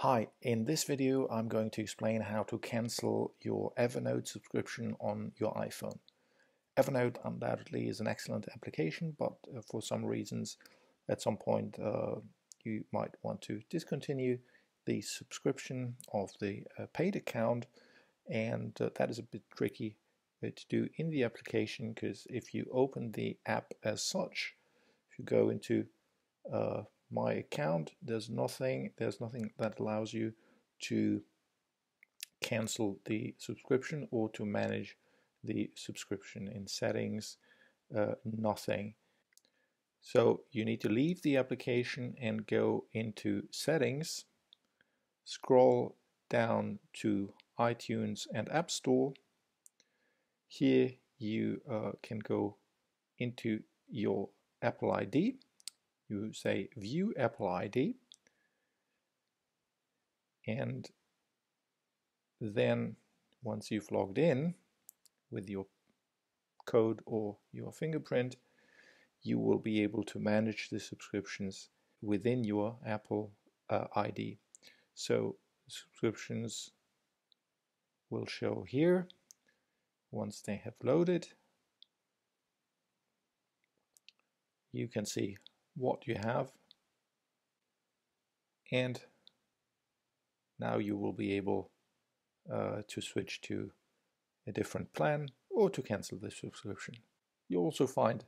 Hi, in this video I'm going to explain how to cancel your Evernote subscription on your iPhone. Evernote undoubtedly is an excellent application, but uh, for some reasons at some point uh, you might want to discontinue the subscription of the uh, paid account and uh, that is a bit tricky uh, to do in the application because if you open the app as such, if you go into my account there's nothing there's nothing that allows you to cancel the subscription or to manage the subscription in settings uh, nothing. So you need to leave the application and go into settings scroll down to iTunes and App Store. Here you uh, can go into your Apple ID you say view Apple ID and then once you've logged in with your code or your fingerprint you will be able to manage the subscriptions within your Apple uh, ID so subscriptions will show here once they have loaded. You can see what you have and now you will be able uh, to switch to a different plan or to cancel the subscription. You'll also find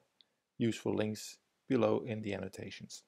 useful links below in the annotations.